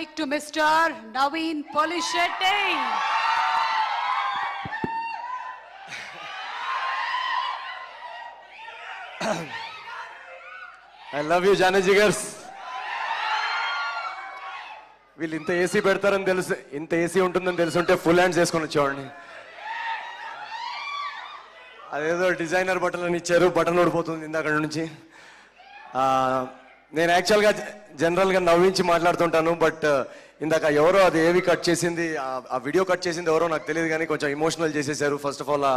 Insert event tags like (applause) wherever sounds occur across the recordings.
mic to Mr. Naveen Polishetty. I love you జానజీ గర్స్ వీళ్ళు ఇంత ఏసీ పెడతారని తెలుసు ఇంత ఏసీ ఉంటుందని తెలుసుంటే ఫుల్ హ్యాండ్స్ వేసుకొని వచ్చేవాడిని అదేదో డిజైనర్ బటన్ అని ఇచ్చారు బటన్ ఓడిపోతుంది ఇందాక నుంచి నేను యాక్చువల్గా జనరల్గా నవ్వించి మాట్లాడుతుంటాను బట్ uh, ఇందాక ఎవరో అది ఏవి కట్ చేసింది ఆ- ఆ వీడియో కట్ చేసింది ఎవరో నాకు తెలియదు కానీ కొంచెం ఇమోషనల్ చేసేసారు ఫస్ట్ ఆఫ్ ఆల్ ఆ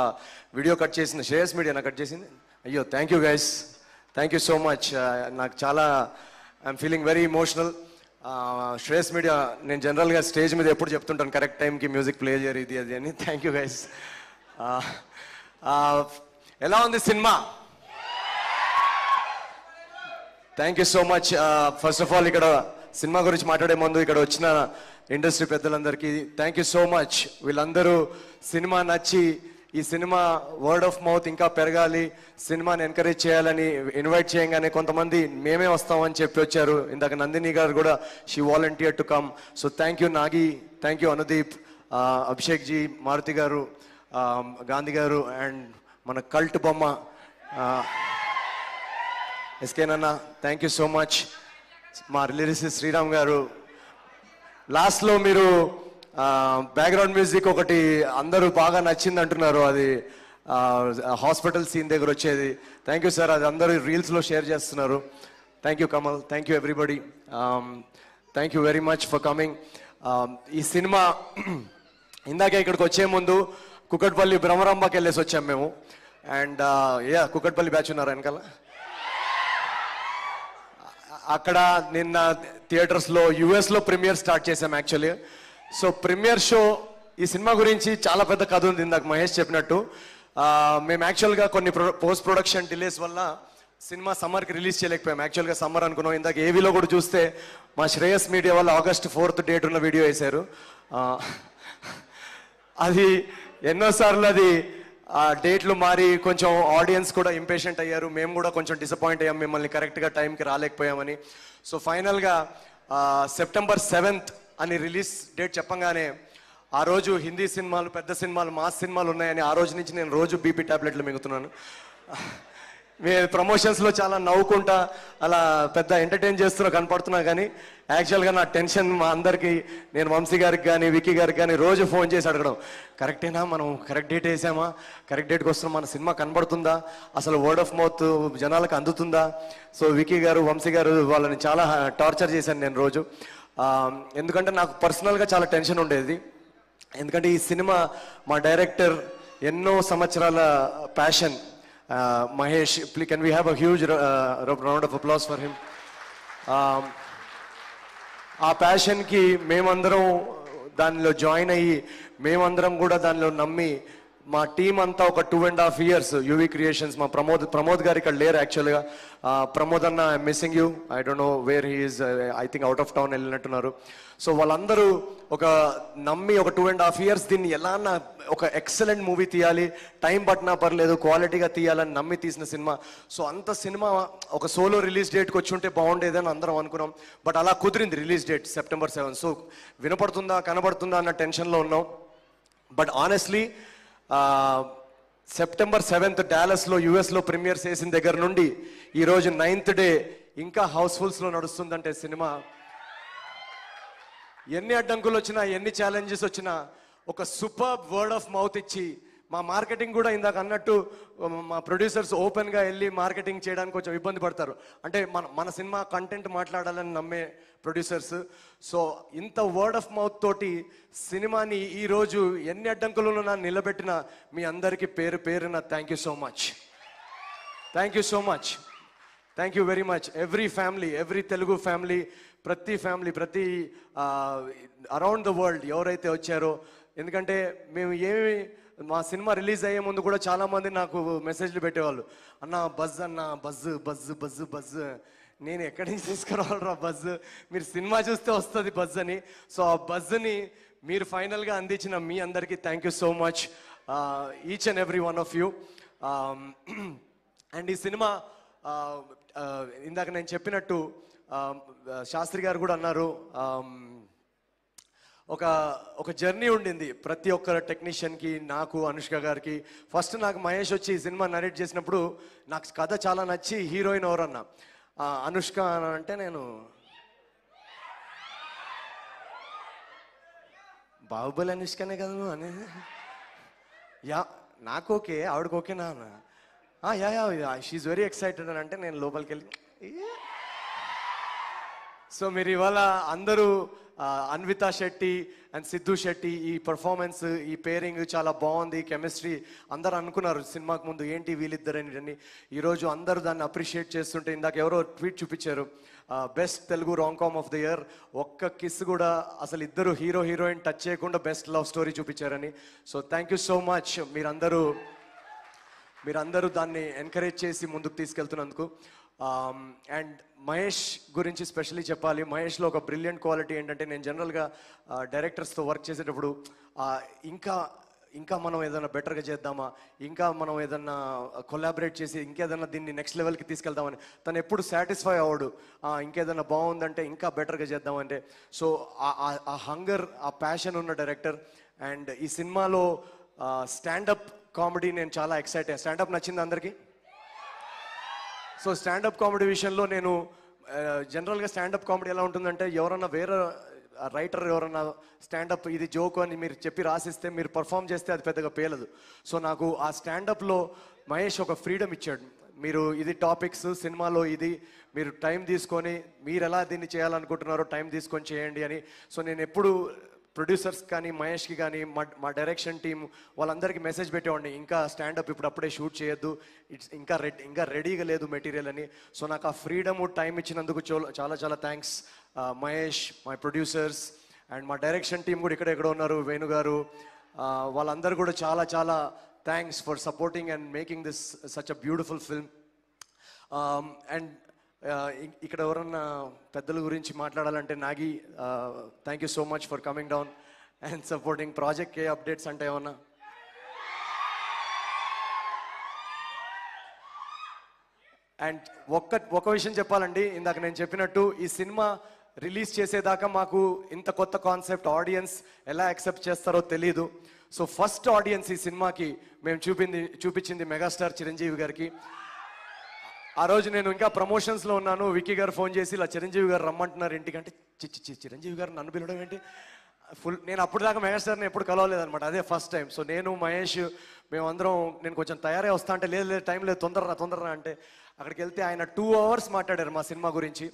వీడియో కట్ చేసిన శ్రేయస్ మీడియా కట్ చేసింది. అయ్యో thank you guys thank you so much నాకు చాలా I'm feeling very emotional Shreyas media నేను జనరల్గా స్టేజ్ మీద ఎప్పుడు చెప్తుంటాను కరెక్ట్ టైంకి మ్యూజిక్ ప్లే చేయరు ఇది అది అని. థ్యాంక్ యూ గైస్ ఎలా ఉంది cinema? Thank you so much first of all ఇక్కడ సినిమా గురించి మాట్లాడే ముందు ఇక్కడ వచ్చిన ఇండస్ట్రీ పెద్దలందరికీ థ్యాంక్ యూ సో మచ్ వీళ్ళందరూ సినిమా నచ్చి ఈ సినిమా వర్డ్ ఆఫ్ మౌత్ ఇంకా పెరగాలి సినిమాని ఎంకరేజ్ చేయాలని ఇన్వైట్ చేయగానే కొంతమంది మేమే వస్తామని చెప్పి వచ్చారు. ఇందాక నందిని గారు కూడా she volunteer to come so thank you Nagi thank you Anudeep Abhishek ji Maruthi గారు గాంధీ గారు అండ్ మన కల్ట్ బొమ్మ ఎస్కేనన్న థ్యాంక్ యూ సో మచ్ మా రిలీజ్ శ్రీరామ్ గారు. లాస్ట్లో మీరు బ్యాక్గ్రౌండ్ మ్యూజిక్ ఒకటి అందరూ బాగా నచ్చింది అంటున్నారు అది హాస్పిటల్ సీన్ దగ్గర వచ్చేది. థ్యాంక్ యూ సార్ అది అందరూ రీల్స్లో షేర్ చేస్తున్నారు. Thank you Kamal thank you everybody thank you very much for coming ఈ సినిమా (clears throat) ఇందాక ఇక్కడికి వచ్చే ముందు కుకట్పల్లి భ్రమరంబకి వెళ్ళేసి వచ్చాం మేము. And yeah uh, Kukatpally batch ఉన్నారు వెనకాల. అక్కడ నిన్న థియేటర్స్లో యుఎస్లో ప్రీమియర్ స్టార్ట్ చేసాం యాక్చువల్లీ. సో ప్రీమియర్ షో ఈ సినిమా గురించి చాలా పెద్ద కథ ఉంది ఇందాక మహేష్ చెప్పినట్టు. మేము యాక్చువల్గా కొన్ని పోస్ట్ ప్రొడక్షన్ డిలేస్ వల్ల సినిమా సమ్మర్కి రిలీజ్ చేయలేకపోయాం. యాక్చువల్గా సమ్మర్ అనుకున్నాం. ఇందాక ఏవీలో కూడా చూస్తే మా శ్రేయస్ మీడియా వాళ్ళు ఆగస్ట్ ఫోర్త్ డేట్ ఉన్న వీడియో వేశారు. అది ఎన్నోసార్లు అది ఆ డేట్లు మారి కొంచెం ఆడియన్స్ కూడా ఇంపేషెంట్ అయ్యారు. మేము కూడా కొంచెం డిసప్పాయింట్ అయ్యాం. మిమ్మల్ని కరెక్ట్గా టైంకి రాలేకపోయామని. సో ఫైనల్గా సెప్టెంబర్ సెవెంత్ అని రిలీజ్ డేట్ చెప్పంగానే ఆ రోజు హిందీ సినిమాలు పెద్ద సినిమాలు మాస్ సినిమాలు ఉన్నాయని ఆ రోజు నుంచి నేను రోజు బీపీ టాబ్లెట్లు మింగుతున్నాను. మీరు ప్రమోషన్స్లో చాలా నవ్వుకుంటా అలా పెద్ద ఎంటర్టైన్ చేస్తున్నా కనపడుతున్నా కానీ యాక్చువల్గా నా టెన్షన్ మా అందరికి నేను వంశీ గారికి కానీ విక్కీ గారికి కానీ రోజు ఫోన్ చేసి అడగడం కరెక్టేనా మనం కరెక్ట్ డేట్ వేసామా? కరెక్ట్ డేట్కి వస్తున్నాం మన సినిమా కనబడుతుందా? అసలు వర్డ్ ఆఫ్ మౌత్ జనాలకు అందుతుందా? సో విక్కీ గారు వంశీ గారు వాళ్ళని చాలా టార్చర్ చేశాను నేను రోజు. ఎందుకంటే నాకు పర్సనల్గా చాలా టెన్షన్ ఉండేది. ఎందుకంటే ఈ సినిమా మా డైరెక్టర్ ఎన్నో సంవత్సరాల passion Uh, Mahesh please we have a huge uh, round of applause for him ఆ ప్యాషన్కి మేమందరం uh, దానిలో జాయిన్ అయ్యి మేమందరం కూడా దానిలో నమ్మి మా టీం అంతా ఒక two and half years UV creations మా ప్రమోద్ ప్రమోద్ గారు ఇక్కడ లేరు యాక్చువల్గా ప్రమోద్ అన్న missing you I don't know where he's I think out of town వెళ్ళినట్టున్నారు. So వాళ్ళందరూ ఒక నమ్మి ఒక టూ అండ్ హాఫ్ ఇయర్స్ దీన్ని ఎలా ఒక ఎక్సలెంట్ మూవీ తీయాలి. టైం పట్టినా పర్లేదు క్వాలిటీగా తీయాలని నమ్మి తీసిన సినిమా. సో అంత సినిమా ఒక సోలో రిలీజ్ డేట్కి వచ్చి ఉంటే బాగుండేదని అందరం అనుకున్నాం. బట్ అలా కుదిరింది release date September seven so వినపడుతుందా కనబడుతుందా అన్న టెన్షన్లో ఉన్నాం. బట్ ఆనెస్ట్లీ సెప్టెంబర్ సెవెంత్ డాలస్లో యుఎస్లో ప్రీమియర్ చేసిన దగ్గర నుండి ఈరోజు నైన్త్ డే ఇంకా హౌస్ఫుల్స్లో నడుస్తుందంటే సినిమా. ఎన్ని అడ్డంకులు వచ్చినా ఎన్ని ఛాలెంజెస్ వచ్చినా ఒక సూపర్ వర్డ్ ఆఫ్ మౌత్ ఇచ్చి మా మార్కెటింగ్ కూడా ఇందాక అన్నట్టు మా ప్రొడ్యూసర్స్ ఓపెన్గా వెళ్ళి మార్కెటింగ్ చేయడానికి కొంచెం ఇబ్బంది పడతారు. అంటే మన మన సినిమా కంటెంట్ మాట్లాడాలని నమ్మే ప్రొడ్యూసర్స్ సో ఇంత వర్డ్ ఆఫ్ మౌత్ తోటి సినిమాని ఈరోజు ఎన్ని అడ్డంకులను నా నిలబెట్టిన మీ అందరికీ పేరు పేరున thank you so much thank you so much thank you very much every family every Telugu family ప్రతి ఫ్యామిలీ ప్రతి అరౌండ్ ద వరల్డ్ ఎవరైతే వచ్చారో ఎందుకంటే మేము ఏమి మా సినిమా రిలీజ్ అయ్యే ముందు కూడా చాలామంది నాకు మెసేజ్లు పెట్టేవాళ్ళు. అన్న బజ్ అన్న బజ్ బజ్ బజ్ బజ్. నేను ఎక్కడి నుంచి తీసుకురావాలరా బజ్? మీరు సినిమా చూస్తే వస్తుంది బజ్ అని. సో ఆ బజ్ని మీరు ఫైనల్గా అందించిన మీ అందరికీ thank you so much each and every one of you and ఈ సినిమా uh, uh, ఇందాక నేను చెప్పినట్టు um, uh, శాస్త్రి గారు కూడా అన్నారు um, ఒక ఒక జర్నీ ఉండింది ప్రతి ఒక్క టెక్నీషియన్కి నాకు అనుష్క గారికి. ఫస్ట్ నాకు మహేష్ వచ్చి సినిమా నరేట్ చేసినప్పుడు నాకు కథ చాలా నచ్చి హీరోయిన్ ఎవరన్న? అనుష్క అని అంటే నేను. బాహుబలి అనుష్కనే కదా నువ్వు అనేది యా నాకు ఓకే ఆవిడకి ఓకేనా అన్న ya ya she's very excited అని అంటే నేను లోపలికి వెళ్ళి "ఏ?" సో మీరు ఇవాళ అందరూ అన్వితా శెట్టి అండ్ సిద్ధు శెట్టి ఈ పర్ఫార్మెన్స్ ఈ పేరింగ్ చాలా బాగుంది కెమిస్ట్రీ అందరు అనుకున్నారు సినిమాకు ముందు ఏంటి వీళ్ళిద్దరని ఈరోజు అందరూ దాన్ని అప్రిషియేట్ చేస్తుంటే ఇందాక ఎవరో ట్వీట్ చూపించారు. Best Telugu rom com of the year ఒక్క కిస్ కూడా అసలు ఇద్దరు హీరో హీరోయిన్ టచ్ చేయకుండా best love story చూపించారని. So thank you so much మీరందరూ మీరందరూ దాన్ని ఎంకరేజ్ చేసి ముందుకు తీసుకెళ్తున్నందుకు. Um, అండ్ మహేష్ గురించి స్పెషల్లీ చెప్పాలి. మహేష్లో ఒక బ్రిలియంట్ క్వాలిటీ ఏంటంటే నేను జనరల్గా డైరెక్టర్స్తో వర్క్ చేసేటప్పుడు ఇంకా ఇంకా మనం ఏదైనా బెటర్గా చేద్దామా? ఇంకా మనం ఏదన్నా కొలాబరేట్ చేసి ఇంకేదన్నా దీన్ని నెక్స్ట్ లెవెల్కి తీసుకెళ్దామని. తను ఎప్పుడు సాటిస్ఫై అవ్వడు. ఇంకేదన్నా బాగుందంటే ఇంకా బెటర్గా చేద్దామంటే. సో ఆ హంగర్ ఆ ప్యాషన్ ఉన్న డైరెక్టర్ అండ్ ఈ సినిమాలో స్టాండప్ కామెడీ నేను చాలా ఎక్సైట్ అయ్యాను స్టాండప్ నచ్చింది అందరికీ? సో స్టాండప్ కామెడీ విషయంలో నేను జనరల్గా స్టాండప్ కామెడీ ఎలా ఉంటుందంటే ఎవరన్నా వేరే రైటర్ ఎవరన్నా స్టాండప్ ఇది జోక్ అని మీరు చెప్పి రాసిస్తే మీరు పర్ఫామ్ చేస్తే అది పెద్దగా పేలదు. సో నాకు ఆ స్టాండప్లో మహేష్ ఒక ఫ్రీడమ్ ఇచ్చాడు. మీరు ఇది టాపిక్స్ సినిమాలో ఇది మీరు టైం తీసుకొని మీరు ఎలా దీన్ని చేయాలనుకుంటున్నారో టైం తీసుకొని చేయండి అని. సో నేను ఎప్పుడు ప్రొడ్యూసర్స్ కానీ మహేష్కి కానీ మా మా డైరెక్షన్ టీం వాళ్ళందరికీ మెసేజ్ పెట్టేవాడిని. ఇంకా స్టాండప్ ఇప్పుడు అప్పుడే షూట్ చేయొద్దు. ఇట్స్ ఇంకా రెడ్ ఇంకా రెడీగా లేదు మెటీరియల్ అని. సో నాకు ఆ ఫ్రీడమ్ టైం ఇచ్చినందుకు చో- చాలా చాలా thanks. Mahesh my producers and మా డైరెక్షన్ టీం కూడా ఇక్కడ ఎక్కడ ఉన్నారు. వేణు గారు వాళ్ళందరూ కూడా చాలా చాలా thanks for supporting and making this such a beautiful film. And ఇక్కడ ఎవరన్నా పెద్దల గురించి మాట్లాడాలంటే Nagi thank you so much for coming down and supporting project A updates అంటే ఏమన్నా? అండ్ ఒక్క ఒక విషయం చెప్పాలండి. ఇందాక నేను చెప్పినట్టు ఈ సినిమా రిలీజ్ చేసేదాకా మాకు ఇంత కొత్త కాన్సెప్ట్ ఆడియన్స్ ఎలా యాక్సెప్ట్ చేస్తారో తెలియదు సో ఫస్ట్ ఆడియన్స్ ఈ సినిమాకి మేము చూపింది చూపించింది మెగాస్టార్ చిరంజీవి గారికి. ఆ రోజు నేను ఇంకా ప్రమోషన్స్లో ఉన్నాను. విక్కీ గారు ఫోన్ చేసి ఇలా చిరంజీవి గారు రమ్మంటున్నారు ఇంటికంటే చి చి, చి చిరంజీవి గారు నన్ను పిలవడం ఏంటి? ఫుల్ నేను అప్పుడు దాకా మెగాస్టార్ని ఎప్పుడు కలవలేదనమాట అదే ఫస్ట్ టైం సో నేను మహేష్ మేమందరం నేను కొంచెం తయారై వస్తా అంటే లేదు లేదు టైం లేదు తొందరరా తొందరరా అంటే అక్కడికి వెళ్తే ఆయన టూ అవర్స్ మాట్లాడారు మా సినిమా గురించి.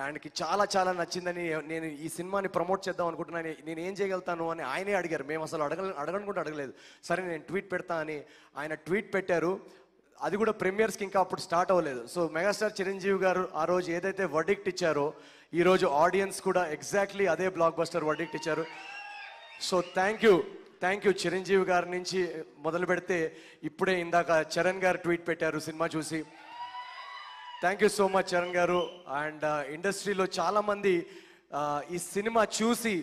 ఆయనకి చాలా చాలా నచ్చిందని నేను ఈ సినిమాని ప్రమోట్ చేద్దాం అనుకుంటున్నాను. నేను ఏం చేయగలుగుతాను అని ఆయనే అడిగారు. మేము అసలు అడగ అడగనుకుంటే అడగలేదు. సరే నేను ట్వీట్ పెడతా అని ఆయన ట్వీట్ పెట్టారు. అది కూడా ప్రీమియర్స్కి ఇంకా అప్పుడు స్టార్ట్ అవ్వలేదు. సో మెగాస్టార్ చిరంజీవి గారు ఆ రోజు ఏదైతే వర్డిక్ట్ ఇచ్చారో ఈరోజు ఆడియన్స్ కూడా ఎగ్జాక్ట్లీ అదే బ్లాక్ బస్టర్ వర్డిక్ట్ ఇచ్చారు. So thank you thank you Chiranjeevi గారి నుంచి మొదలు పెడితే ఇప్పుడే ఇందాక చరణ్ గారు ట్వీట్ పెట్టారు సినిమా చూసి. Thank you so much Charan గారు. అండ్ uh, ఇండస్ట్రీలో చాలామంది uh, ఈ సినిమా చూసి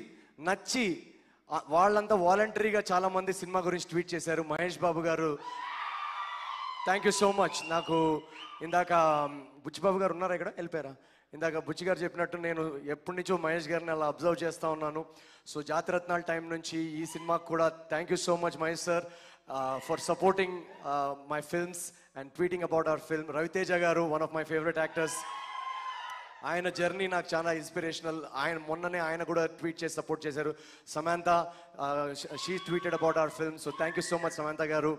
నచ్చి వాళ్ళంతా వాలంటరీగా చాలామంది సినిమా గురించి ట్వీట్ చేశారు. మహేష్ బాబు గారు థ్యాంక్ యూ సో మచ్ నాకు ఇందాక బుచ్చిబాబు గారు ఉన్నారా ఇక్కడ? వెళ్ళిపోయారా? ఇందాక బుచ్చి గారు చెప్పినట్టు నేను ఎప్పటి నుంచో మహేష్ గారిని అలా అబ్జర్వ్ చేస్తూ ఉన్నాను. సో జాతిరత్నాల టైం నుంచి ఈ సినిమాకు కూడా thank you so much Mahesh sir for supporting my films and tweeting about our film Raviteja గారు one of my favourite actors ఆయన జర్నీ నాకు చాలా ఇన్స్పిరేషనల్ ఆయన మొన్ననే ఆయన కూడా ట్వీట్ చేసి సపోర్ట్ చేశారు. Samantha she tweeted about our film so thank you so much Samantha గారు.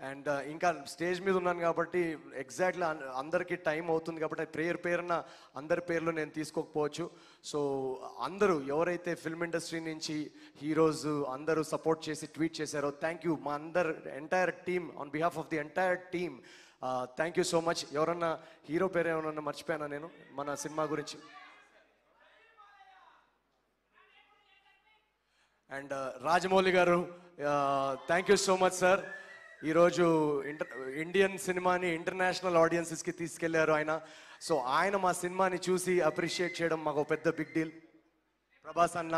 అండ్ ఇంకా స్టేజ్ మీద ఉన్నాను కాబట్టి ఎగ్జాక్ట్లీ అందరికీ టైం అవుతుంది కాబట్టి పేరు పేరున అందరి పేర్లు నేను తీసుకోకపోవచ్చు. సో అందరూ ఎవరైతే ఫిల్మ్ ఇండస్ట్రీ నుంచి హీరోస్ అందరూ సపోర్ట్ చేసి ట్వీట్ చేశారో థ్యాంక్ యూ మా అందరు entire team on behalf of the entire team thank you so much ఎవరన్నా హీరో పేరు ఏమన్నా మర్చిపోయానా నేను? మన సినిమా గురించి. అండ్ రాజమౌళి గారు thank you so much sir ఈరోజు ఇంటర్ ఇండియన్ సినిమాని ఇంటర్నేషనల్ ఆడియన్సెస్కి తీసుకెళ్ళారు ఆయన. సో ఆయన మా సినిమాని చూసి అప్రిషియేట్ చేయడం మాకు ఒక పెద్ద బిగ్ డీల్. ప్రభాస్ అన్న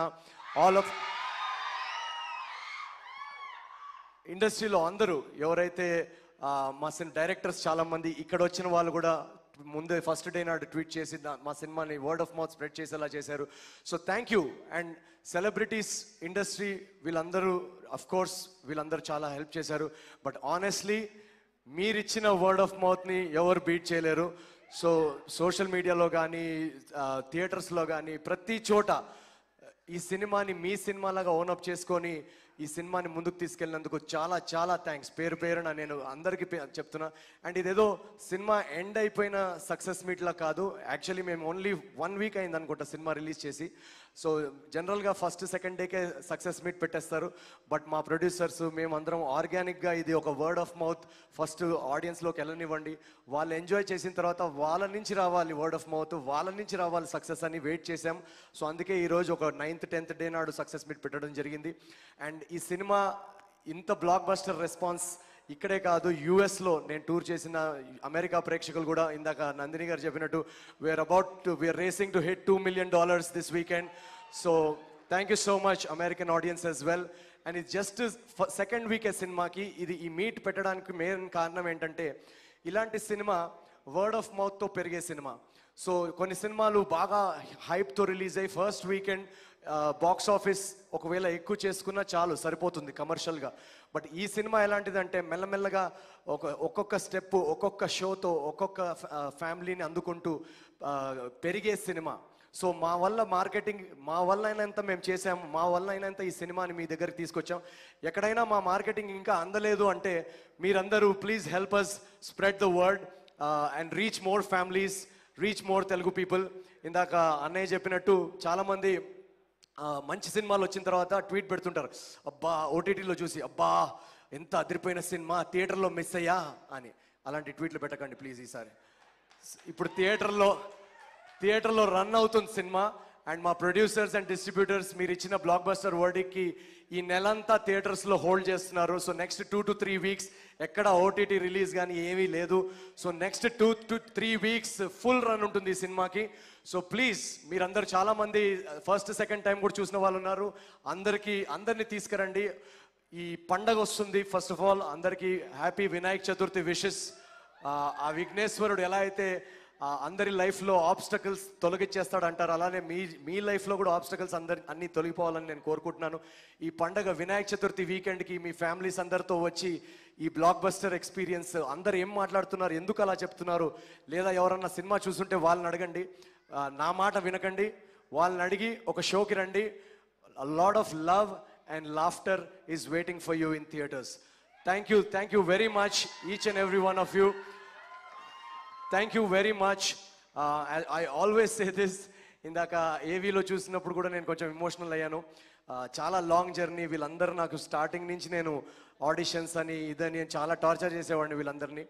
ఆల్ ఆఫ్ ఇండస్ట్రీలో అందరూ ఎవరైతే మా సినిమా డైరెక్టర్స్ చాలామంది ఇక్కడ వచ్చిన వాళ్ళు కూడా ముందే ఫస్ట్ డే నాడు ట్వీట్ చేసి మా సినిమాని వర్డ్ ఆఫ్ మౌత్ స్ప్రెడ్ చేసేలా చేశారు. So thank you and celebrities industry వీళ్ళందరూ అఫ్ కోర్స్ వీళ్ళందరూ చాలా హెల్ప్ చేశారు. బట్ ఆనెస్ట్లీ మీరిచ్చిన వర్డ్ ఆఫ్ మౌత్ని ఎవరు బీట్ చేయలేరు. సో సోషల్ మీడియాలో కానీ థియేటర్స్లో కానీ ప్రతి చోట ఈ సినిమాని మీ సినిమాలాగా ఓనప్ చేసుకొని ఈ సినిమాని ముందుకు తీసుకెళ్ళినందుకు చాలా చాలా థ్యాంక్స్ పేరు పేరున నేను అందరికీ పే- చెప్తున్నా. అండ్ ఇదేదో సినిమా ఎండ్ అయిపోయిన సక్సెస్ మీట్లా కాదు. యాక్చువల్లీ మేము ఓన్లీ వన్ వీక్ అయింది అనుకుంటా సినిమా రిలీజ్ చేసి. సో జనరల్గా ఫస్ట్ సెకండ్ డేకే సక్సెస్ మీట్ పెట్టేస్తారు. బట్ మా ప్రొడ్యూసర్స్ మేమందరం ఆర్గానిక్గా ఇది ఒక వర్డ్ ఆఫ్ మౌత్ ఫస్ట్ ఆడియన్స్లోకి వెళ్ళనివ్వండి. వాళ్ళు ఎంజాయ్ చేసిన తర్వాత వాళ్ళ నుంచి రావాలి వర్డ్ ఆఫ్ మౌత్ వాళ్ళ నుంచి రావాలి సక్సెస్ అని వెయిట్ చేశాం. సో అందుకే ఈరోజు ఒక నైన్త్ టెన్త్ డే నాడు సక్సెస్ మీట్ పెట్టడం జరిగింది. అండ్ ఈ సినిమా ఇంత బ్లాక్ బస్టర్ రెస్పాన్స్ ఇక్కడే కాదు యుఎస్లో నేను టూర్ చేసిన అమెరికా ప్రేక్షకులు కూడా ఇందాక నందిని గారు చెప్పినట్టు we're about to we're racing to hit two million dollars this weekend so thank you so much American audience as well and ఇది జస్ట్ సెకండ్ వీకే సినిమాకి ఇది ఈ మీట్ పెట్టడానికి మెయిన్ కారణం ఏంటంటే ఇలాంటి సినిమా వర్డ్ ఆఫ్ మౌత్తో పెరిగే సినిమా. సో కొన్ని సినిమాలు బాగా హైప్తో రిలీజ్ అయ్యి ఫస్ట్ వీకెండ్ బాక్స్ ఆఫీస్ ఒకవేళ ఎక్కువ చేసుకున్నా చాలు సరిపోతుంది కమర్షియల్గా బట్ ఈ సినిమా ఎలాంటిదంటే మెల్లమెల్లగా ఒక ఒక్కొక్క స్టెప్ ఒక్కొక్క షోతో ఒక్కొక్క ఫ్యామిలీని అందుకుంటూ పెరిగే సినిమా. సో మా వల్ల మార్కెటింగ్ మా వల్ల అయినంత మేము చేసాము మా వల్ల అయినంత ఈ సినిమాని మీ దగ్గరికి తీసుకొచ్చాం. ఎక్కడైనా మా మార్కెటింగ్ ఇంకా అందలేదు అంటే మీరందరూ please help us spread the word and reach more families reach more Telugu people ఇందాక అన్నయ్య చెప్పినట్టు చాలామంది మంచి సినిమాలు వచ్చిన తర్వాత ట్వీట్ పెడుతుంటారు. అబ్బా ఓటీటీలో చూసి అబ్బా ఎంత అదిరిపోయిన సినిమా థియేటర్లో మిస్ అయ్యా అని. అలాంటి ట్వీట్లు పెట్టకండి ప్లీజ్ ఈసారి. ఇప్పుడు థియేటర్లో థియేటర్లో రన్ అవుతుంది సినిమా. అండ్ మా ప్రొడ్యూసర్స్ అండ్ డిస్ట్రిబ్యూటర్స్ మీరు ఇచ్చిన బ్లాక్ బస్టర్ వర్డికి ఈ నెలంతా థియేటర్స్లో హోల్డ్ చేస్తున్నారు. So next two to three weeks ఎక్కడ ఓటీటీ రిలీజ్ కానీ ఏమీ లేదు. So next two to three weeks full run ఉంటుంది ఈ సినిమాకి. సో ప్లీజ్ మీరందరూ చాలామంది ఫస్ట్ సెకండ్ టైం కూడా చూసిన వాళ్ళు ఉన్నారు. అందరికీ అందరినీ తీసుకురండి. ఈ పండగ వస్తుంది. ఫస్ట్ ఆఫ్ ఆల్ అందరికీ హ్యాపీ వినాయక చతుర్థి విషెస్ ఆ విఘ్నేశ్వరుడు ఎలా అయితే uh, అందరి లైఫ్లో ఆబ్స్టకల్స్ తొలగించేస్తాడు అంటారు అలానే మీ మీ లైఫ్లో కూడా ఆబ్స్టకల్స్ అందరి అన్ని తొలగిపోవాలని నేను కోరుకుంటున్నాను. ఈ పండగ వినాయక చతుర్థి వీకెండ్కి మీ ఫ్యామిలీస్ అందరితో వచ్చి ఈ బ్లాక్ బస్టర్ ఎక్స్పీరియన్స్ అందరు ఏం మాట్లాడుతున్నారు ఎందుకు అలా చెప్తున్నారు లేదా ఎవరన్నా సినిమా చూసుంటే వాళ్ళని అడగండి. నా మాట వినకండి. వాళ్ళని అడిగి ఒక షోకి రండి. Load of love and laughter is waiting for you in theatres thank you thank you very much each and every one of you thank you very much I always say this ఇందాక ఏవీలో చూసినప్పుడు కూడా నేను కొంచెం emotional అయ్యాను. Uh, చాలా long journey వీళ్ళందరూ నాకు స్టార్టింగ్ నుంచి నేను ఆడిషన్స్ అని ఇదని చాలా టార్చర్ చేసేవాడిని వీళ్ళందరినీ.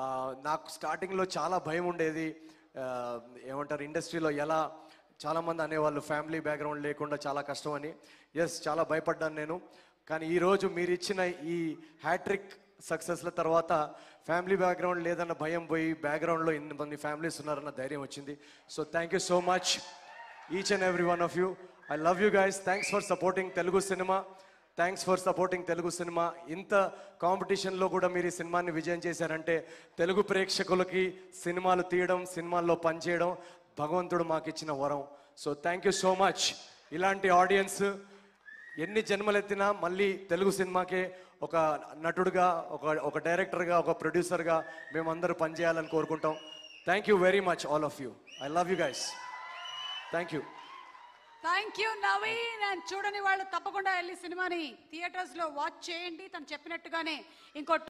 Uh, నాకు స్టార్టింగ్లో చాలా భయం ఉండేది. ఏమంటారు ఇండస్ట్రీలో ఎలా చాలామంది అనేవాళ్ళు ఫ్యామిలీ బ్యాక్గ్రౌండ్ లేకుండా చాలా కష్టం అని ఎస్ చాలా భయపడ్డాను నేను. కానీ ఈరోజు మీరు ఇచ్చిన ఈ హ్యాట్రిక్ సక్సెస్ల తర్వాత ఫ్యామిలీ బ్యాక్గ్రౌండ్ లేదన్న భయం పోయి బ్యాక్గ్రౌండ్లో ఇన్ని మంది ఫ్యామిలీస్ ఉన్నారన్న ధైర్యం వచ్చింది. So thank you so much each and every one of you I love you guys thanks for supporting Telugu cinema thanks for supporting Telugu cinema ఇంత కాంపిటీషన్లో కూడా మీరు ఈ సినిమాని విజయం చేశారంటే తెలుగు ప్రేక్షకులకి సినిమాలు తీయడం సినిమాల్లో పనిచేయడం భగవంతుడు మాకు ఇచ్చిన వరం. So thank you so much ఇలాంటి ఆడియన్స్ ఎన్ని జన్మలెత్తినా మళ్ళీ తెలుగు సినిమాకే ఒక నటుడుగా ఒక ఒక డైరెక్టర్గా ఒక ప్రొడ్యూసర్గా మేమందరూ పనిచేయాలని కోరుకుంటాం. Thank you very much all of you I love you guys thank you thank you Naveen and చూడని వాళ్ళు తప్పకుండా వెళ్ళి సినిమాని థియేటర్స్లో వాచ్ చేయండి. తను చెప్పినట్టుగానే ఇంకో